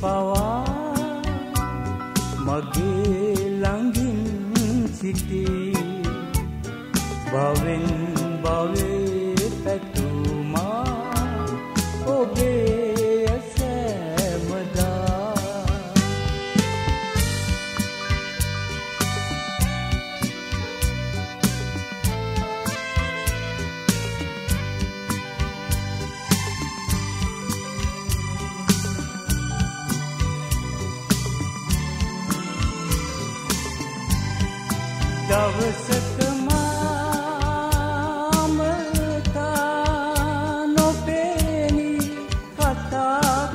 පවා මගේ ළඟින් සිටී භවෙන් භවේ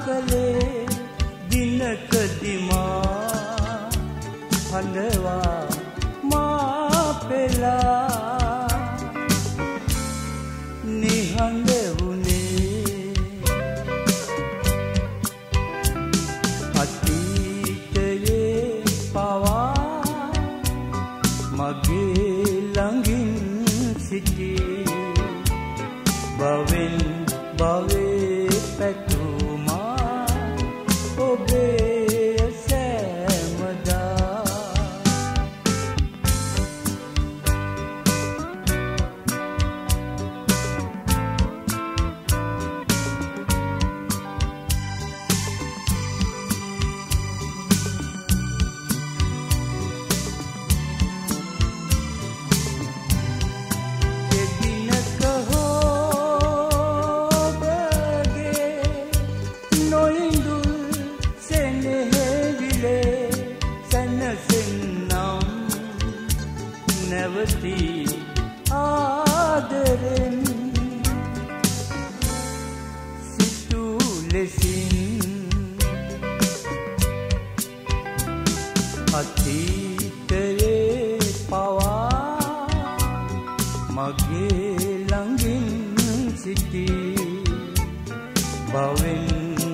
කතා කළේ දිනකදිමා හඬවා නැවති ආදරෙන් සිටු ලෙසින් අතීතයේ පවා මගේ ළඟින් සිටී බවෙන්